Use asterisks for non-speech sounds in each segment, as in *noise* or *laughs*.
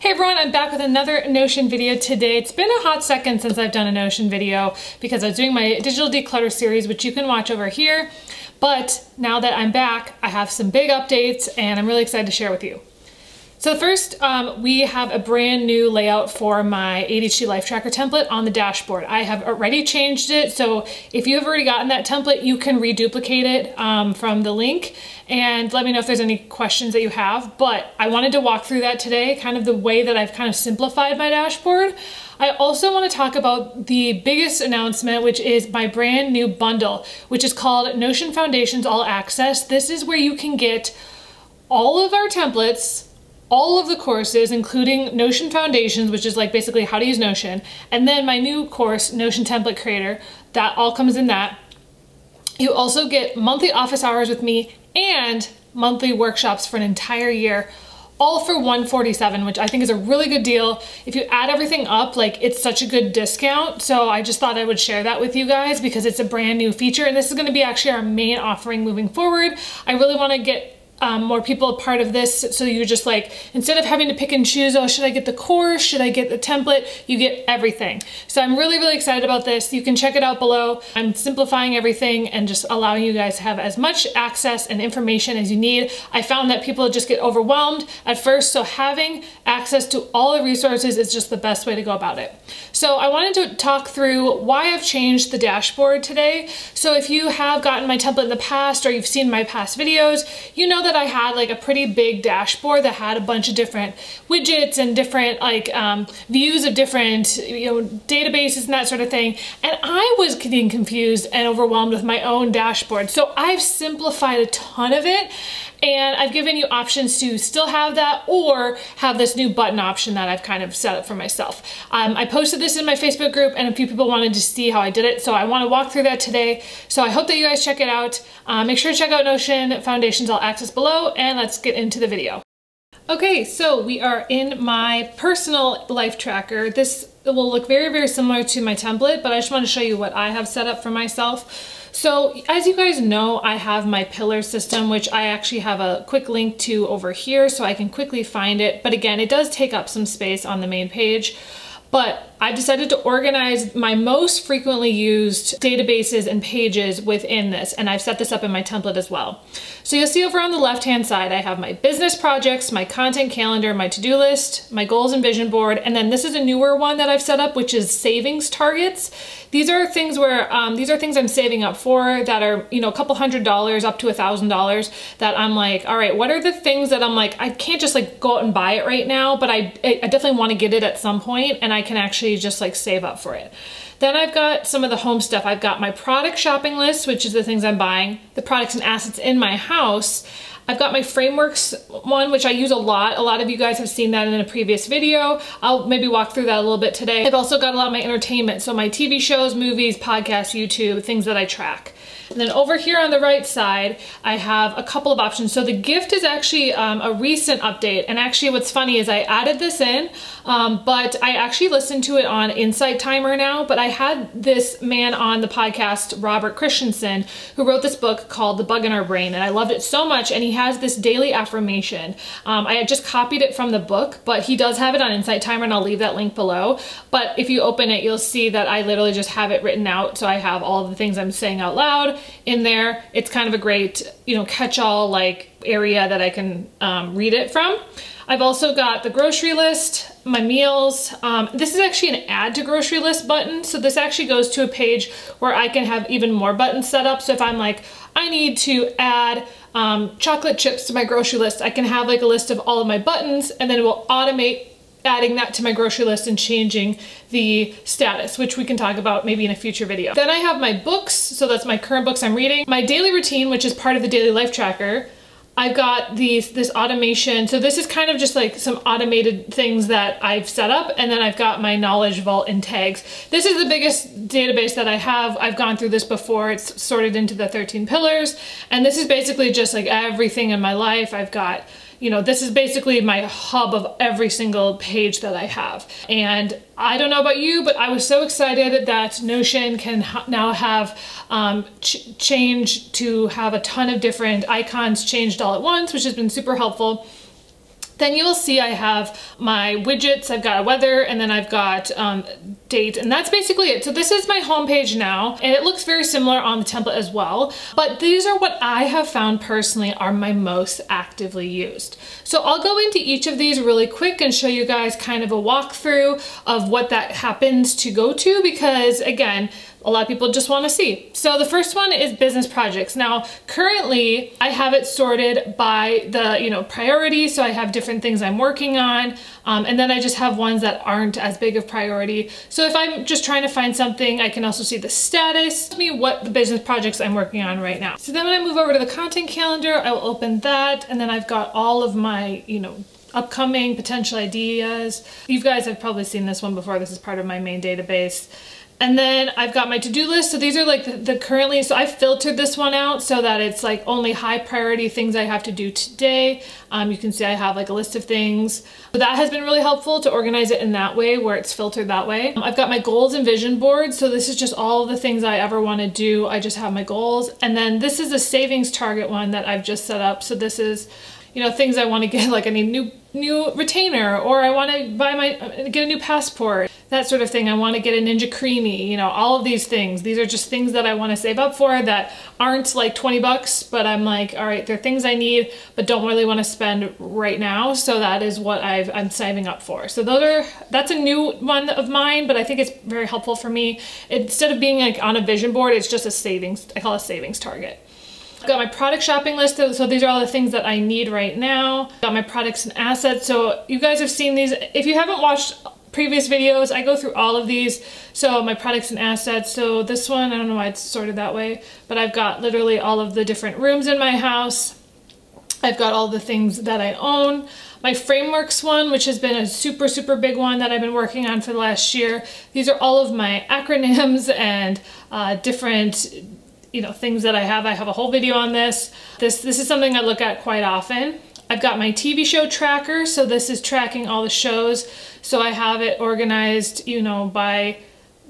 Hey everyone, I'm back with another Notion video today. It's been a hot second since I've done a Notion video because I was doing my digital declutter series, which you can watch over here. But now that I'm back, I have some big updates and I'm really excited to share with you. So first, um, we have a brand new layout for my ADHD Life Tracker template on the dashboard. I have already changed it, so if you have already gotten that template, you can reduplicate it um, from the link and let me know if there's any questions that you have. But I wanted to walk through that today, kind of the way that I've kind of simplified my dashboard. I also want to talk about the biggest announcement, which is my brand new bundle, which is called Notion Foundations All Access. This is where you can get all of our templates all of the courses, including Notion Foundations, which is like basically how to use Notion, and then my new course, Notion Template Creator, that all comes in that. You also get monthly office hours with me and monthly workshops for an entire year, all for 147, which I think is a really good deal. If you add everything up, like it's such a good discount. So I just thought I would share that with you guys because it's a brand new feature and this is gonna be actually our main offering moving forward. I really wanna get um, more people a part of this. So you just like, instead of having to pick and choose, oh, should I get the course? Should I get the template? You get everything. So I'm really, really excited about this. You can check it out below. I'm simplifying everything and just allowing you guys to have as much access and information as you need. I found that people just get overwhelmed at first. So having access to all the resources is just the best way to go about it. So I wanted to talk through why I've changed the dashboard today. So if you have gotten my template in the past or you've seen my past videos, you know that that I had like a pretty big dashboard that had a bunch of different widgets and different like um, views of different you know databases and that sort of thing. And I was getting confused and overwhelmed with my own dashboard. So I've simplified a ton of it and I've given you options to still have that or have this new button option that I've kind of set up for myself. Um, I posted this in my Facebook group and a few people wanted to see how I did it. So I wanna walk through that today. So I hope that you guys check it out. Uh, make sure to check out Notion Foundations All Access below and let's get into the video. Okay, so we are in my personal life tracker. This will look very, very similar to my template, but I just want to show you what I have set up for myself. So as you guys know, I have my pillar system, which I actually have a quick link to over here so I can quickly find it. But again, it does take up some space on the main page. But I've decided to organize my most frequently used databases and pages within this, and I've set this up in my template as well. So you'll see over on the left-hand side, I have my business projects, my content calendar, my to-do list, my goals and vision board, and then this is a newer one that I've set up, which is savings targets. These are things where, um, these are things I'm saving up for that are, you know, a couple hundred dollars up to a thousand dollars that I'm like, all right, what are the things that I'm like, I can't just like go out and buy it right now, but I, I definitely want to get it at some point and I can actually just like save up for it. Then I've got some of the home stuff. I've got my product shopping list, which is the things I'm buying, the products and assets in my house. I've got my frameworks one, which I use a lot. A lot of you guys have seen that in a previous video. I'll maybe walk through that a little bit today. I've also got a lot of my entertainment. So my TV shows, movies, podcasts, YouTube, things that I track. And then over here on the right side, I have a couple of options. So the gift is actually um, a recent update. And actually what's funny is I added this in, um, but I actually listened to it on Insight Timer now, but I had this man on the podcast, Robert Christensen, who wrote this book called The Bug in Our Brain. And I loved it so much. And he has this daily affirmation. Um, I had just copied it from the book, but he does have it on Insight Timer and I'll leave that link below. But if you open it, you'll see that I literally just have it written out. So I have all the things I'm saying out loud in there. It's kind of a great, you know, catch-all like area that I can um, read it from. I've also got the grocery list, my meals. Um, this is actually an add to grocery list button. So this actually goes to a page where I can have even more buttons set up. So if I'm like, I need to add um, chocolate chips to my grocery list, I can have like a list of all of my buttons and then it will automate adding that to my grocery list and changing the status, which we can talk about maybe in a future video. Then I have my books, so that's my current books I'm reading. My daily routine, which is part of the daily life tracker. I've got these this automation. So this is kind of just like some automated things that I've set up and then I've got my knowledge vault and tags. This is the biggest database that I have. I've gone through this before. It's sorted into the 13 pillars and this is basically just like everything in my life. I've got you know, this is basically my hub of every single page that I have. And I don't know about you, but I was so excited that Notion can ha now have um, ch change to have a ton of different icons changed all at once, which has been super helpful Then you will see I have my widgets, I've got a weather, and then I've got um, date, and that's basically it. So this is my homepage now, and it looks very similar on the template as well, but these are what I have found personally are my most actively used. So I'll go into each of these really quick and show you guys kind of a walkthrough of what that happens to go to, because again, a lot of people just want to see. So the first one is business projects. Now, currently I have it sorted by the, you know, priority. So I have different things I'm working on. Um, and then I just have ones that aren't as big of priority. So if I'm just trying to find something, I can also see the status, me what the business projects I'm working on right now. So then when I move over to the content calendar, I will open that. And then I've got all of my, you know, upcoming potential ideas. You guys have probably seen this one before. This is part of my main database. And then I've got my to-do list. So these are like the, the, currently, so I filtered this one out so that it's like only high priority things I have to do today. Um, you can see I have like a list of things. So that has been really helpful to organize it in that way where it's filtered that way. Um, I've got my goals and vision board. So this is just all the things I ever want to do. I just have my goals. And then this is a savings target one that I've just set up. So this is you know, things I want to get, *laughs* like I need new new retainer, or I want to buy my get a new passport, that sort of thing. I want to get a Ninja Creami, you know, all of these things. These are just things that I want to save up for that aren't like 20 bucks, but I'm like, all right, they're things I need, but don't really want to spend right now. So that is what I've, I'm saving up for. So those are, that's a new one of mine, but I think it's very helpful for me. Instead of being like on a vision board, it's just a savings, I call it a savings target. I've got my product shopping list, so these are all the things that I need right now. Got my products and assets, so you guys have seen these. If you haven't watched previous videos, I go through all of these. So my products and assets, so this one, I don't know why it's sorted that way, but I've got literally all of the different rooms in my house. I've got all the things that I own. My frameworks one, which has been a super, super big one that I've been working on for the last year. These are all of my acronyms *laughs* and uh, different you know, things that I have. I have a whole video on this. This, this is something I look at quite often. I've got my TV show tracker, so this is tracking all the shows. So I have it organized, you know, by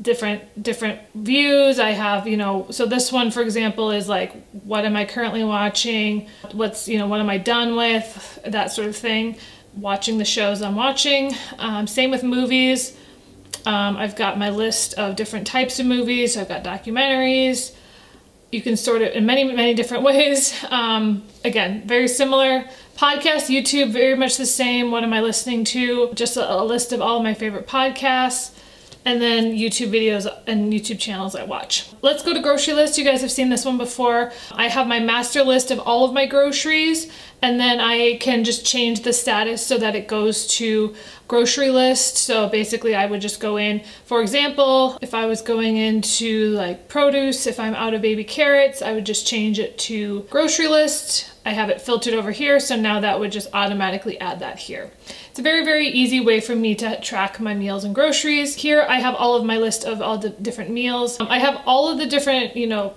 different different views. I have, you know, so this one, for example, is like, what am I currently watching? What's, you know, what am I done with? That sort of thing. Watching the shows I'm watching. Um, same with movies. Um, I've got my list of different types of movies. I've got documentaries, you can sort it in many, many different *laughs* ways. Um, again, very similar. Podcast, YouTube, very much the same. What am I listening to? Just a, a list of all my favorite podcasts and then YouTube videos and YouTube channels I watch. Let's go to grocery list. You guys have seen this one before. I have my master list of all of my groceries and then I can just change the status so that it goes to grocery list. So basically I would just go in, for example, if I was going into like produce, if I'm out of baby carrots, I would just change it to grocery list. I have it filtered over here, so now that would just automatically add that here. It's a very, very easy way for me to track my meals and groceries. Here I have all of my list of all the different meals. Um, I have all of the different, you know,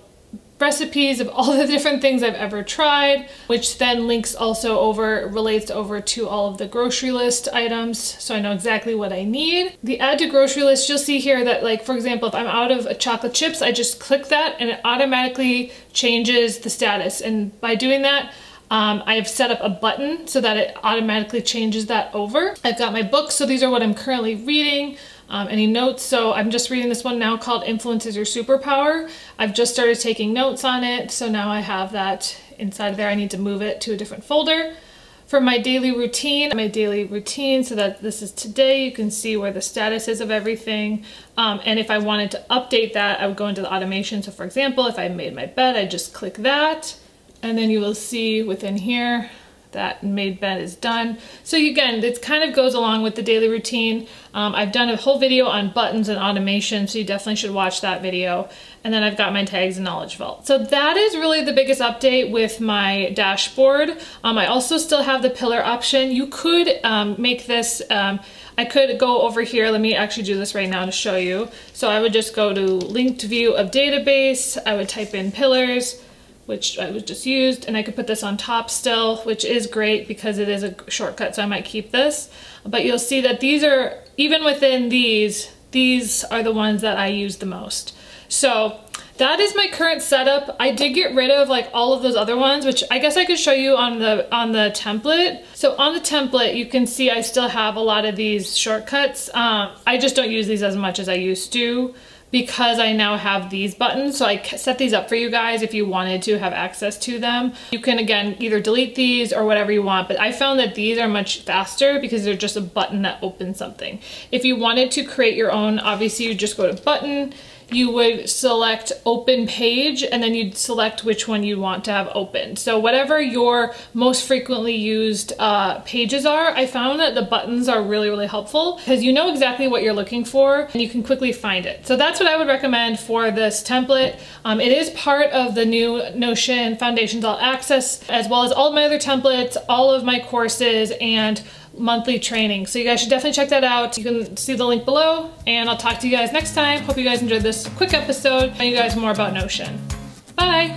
recipes of all *laughs* the different things I've ever tried, which then links also over, relates over to all of the grocery list items, so I know exactly what I need. The add to grocery list, you'll see here that like, for example, if I'm out of chocolate chips, I just click that and it automatically changes the status. And by doing that, um, I have set up a button so that it automatically changes that over. I've got my books, so these are what I'm currently reading um, any notes. So I'm just reading this one now called Influence is Your Superpower. I've just started taking notes on it. So now I have that inside of there. I need to move it to a different folder. For my daily routine, my daily routine, so that this is today, you can see where the status is of everything. Um, and if I wanted to update that, I would go into the automation. So for example, if I made my bed, I just click that. And then you will see within here, that made bed is done. So again, this kind of goes along with the daily routine. Um, I've done a whole video on buttons and automation, so you definitely should watch that video. And then I've got my tags and knowledge vault. So that is really the biggest update with my dashboard. Um, I also still have the pillar option. You could um, make this, um, I could go over here. Let me actually do this right now to show you. So I would just go to linked view of database. I would type in pillars which I was just used, and I could put this on top still, which is great because it is a shortcut, so I might keep this. But you'll see that these are, even within these, these are the ones that I use the most. So that is my current setup. I did get rid of like all of those other ones, which I guess I could show you on the on the template. So on the template, you can see I still have a lot of these shortcuts. Um, I just don't use these as much as I used to because I now have these buttons. So I set these up for you guys if you wanted to have access to them. You can again either delete these or whatever you want, but I found that these are much faster because they're just a button that opens something. If you wanted to create your own, obviously you just go to button, you would select open page and then you'd select which one you want to have open. So whatever your most frequently used uh, pages are, I found that the buttons are really, really helpful because you know exactly what you're looking for and you can quickly find it. So that's what I would recommend for this template. Um, it is part of the new Notion Foundations All Access, as well as all of my other templates, all of my courses, and monthly training. So you guys should definitely check that out. You can see the link below and I'll talk to you guys next time. Hope you guys enjoyed this quick episode. Tell you guys more about Notion. Bye.